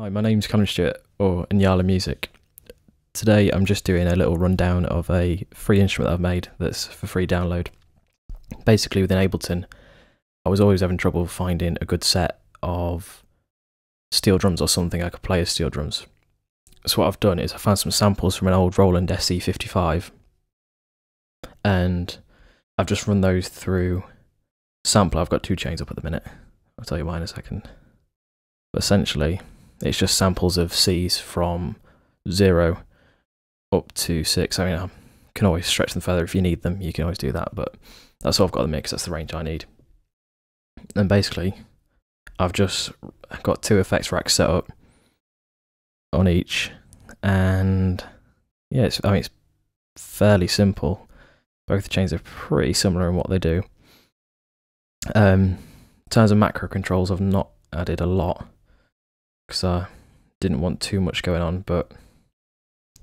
Hi, my name's Callum Stewart, or Nyala Music. Today I'm just doing a little rundown of a free instrument that I've made that's for free download. Basically, within Ableton, I was always having trouble finding a good set of steel drums or something I could play as steel drums. So what I've done is I found some samples from an old Roland SC55 and I've just run those through sampler. I've got two chains up at the minute. I'll tell you why in a second. But essentially, it's just samples of Cs from zero up to six. I mean, I can always stretch them further if you need them. You can always do that, but that's all I've got the mix. That's the range I need. And basically, I've just got two effects racks set up on each, and yeah, it's, I mean, it's fairly simple. Both chains are pretty similar in what they do. Um, in terms of macro controls, I've not added a lot because I didn't want too much going on, but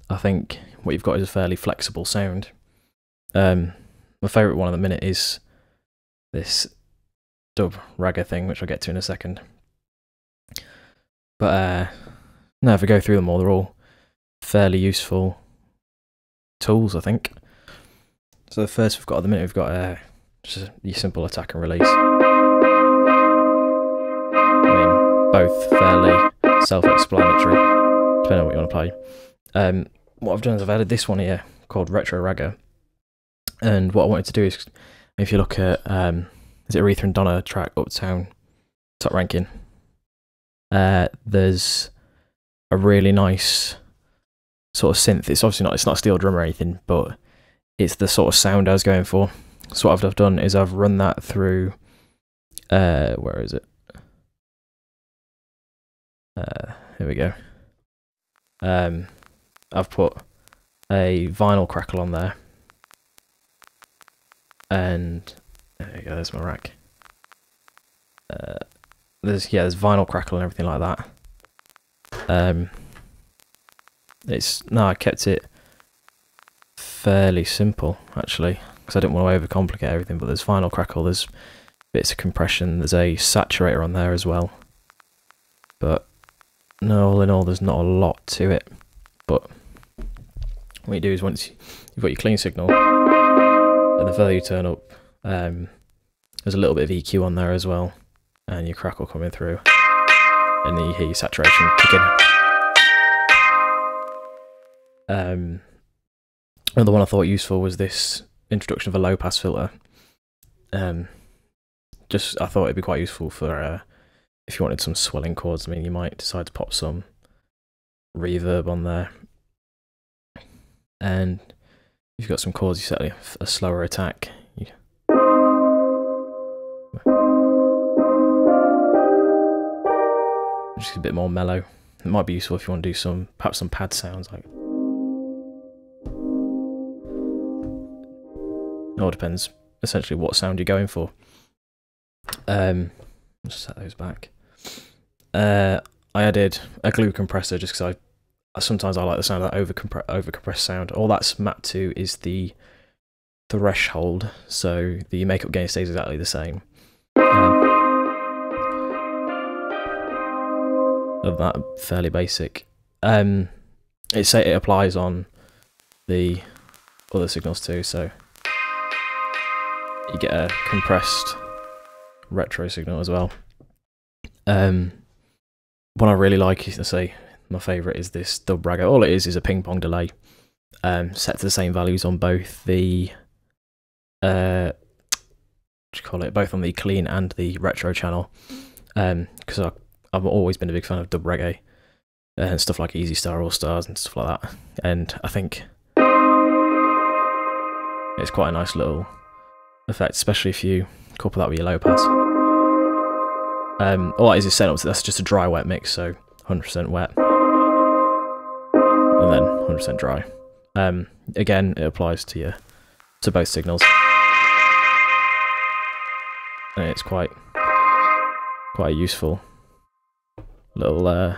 I think what you've got is a fairly flexible sound. Um, my favourite one at the minute is this dub ragga thing, which I'll get to in a second. But uh, now if we go through them all, they're all fairly useful tools, I think. So the first we've got at the minute, we've got uh, just your simple attack and release. I mean, both fairly self-explanatory, depending on what you want to play. Um, what I've done is I've added this one here called Retro Ragga, and what I wanted to do is, if you look at, um, is it Althea and Donna track Uptown top ranking? Uh, there's a really nice sort of synth. It's obviously not it's not a steel drum or anything, but it's the sort of sound I was going for. So what I've done is I've run that through. Uh, where is it? Uh, here we go. Um, I've put a vinyl crackle on there, and there you go. There's my rack. Uh, there's yeah, there's vinyl crackle and everything like that. Um, it's no, I kept it fairly simple actually because I didn't want to overcomplicate everything. But there's vinyl crackle, there's bits of compression, there's a saturator on there as well. But no, all in all, there's not a lot to it. But what you do is once you've got your clean signal, and the further you turn up, um, there's a little bit of EQ on there as well, and your crackle coming through, and then you hear your saturation kicking. Um, another one I thought useful was this introduction of a low pass filter. Um, just I thought it'd be quite useful for uh, if you wanted some swelling chords. I mean, you might decide to pop some reverb on there, and if you've got some chords, you set a, a slower attack. You... Just a bit more mellow. It might be useful if you want to do some perhaps some pad sounds like. It all depends essentially what sound you're going for. Um, just set those back. Uh, I added a glue compressor just because I sometimes I like the sound of that over over compressed sound. All that's mapped to is the threshold, so the makeup gain stays exactly the same. Um, that fairly basic. Um, it say it applies on the other signals too, so you get a compressed retro signal as well. Um, one I really like is to say my favourite is this dub ragga. All it is is a ping pong delay, um, set to the same values on both the uh, what you call it, both on the clean and the retro channel. Because um, I've always been a big fan of dub reggae and stuff like Easy Star All Stars and stuff like that. And I think it's quite a nice little effect, especially if you couple that with your low pass. Um, is set up that's just a dry wet mix, so 100% wet, and then 100% dry. Um, again, it applies to your to both signals, and it's quite quite useful little uh,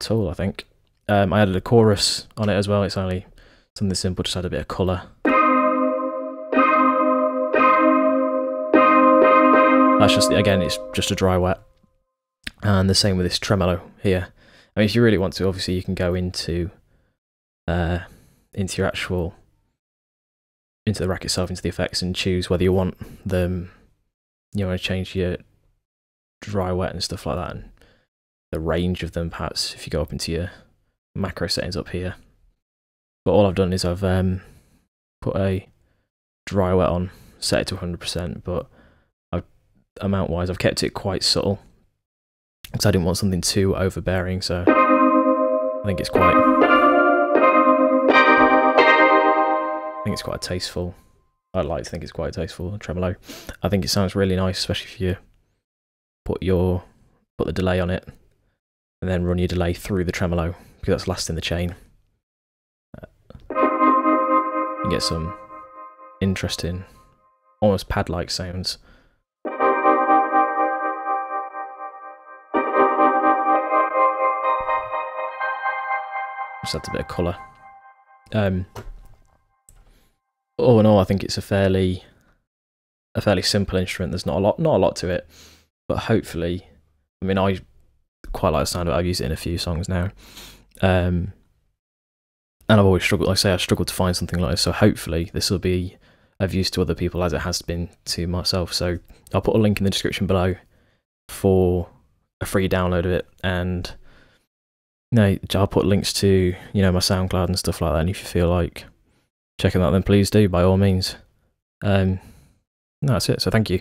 tool, I think. Um, I added a chorus on it as well. It's only something simple, just add a bit of colour That's just, again, it's just a dry wet. And the same with this tremolo here. I mean, if you really want to, obviously you can go into uh, into your actual into the rack itself, into the effects, and choose whether you want them. You want to change your dry, wet, and stuff like that, and the range of them. Perhaps if you go up into your macro settings up here. But all I've done is I've um, put a dry wet on, set it to 100%, but amount wise, I've kept it quite subtle because I didn't want something too overbearing. So I think it's quite, I think it's quite a tasteful. I'd like to think it's quite tasteful tremolo. I think it sounds really nice, especially if you put your put the delay on it and then run your delay through the tremolo because that's last in the chain. Uh, you get some interesting, almost pad-like sounds. Just adds a bit of colour. Um, all in all, I think it's a fairly, a fairly simple instrument. There's not a lot, not a lot to it, but hopefully, I mean, I quite like the sound of it. I've used it in a few songs now. Um, and I've always struggled, like I say, I've struggled to find something like this. So hopefully this will be of use to other people as it has been to myself. So I'll put a link in the description below for a free download of it. And know, I'll put links to, you know, my SoundCloud and stuff like that. And if you feel like checking that, then please do by all means. Um, no, that's it. So thank you.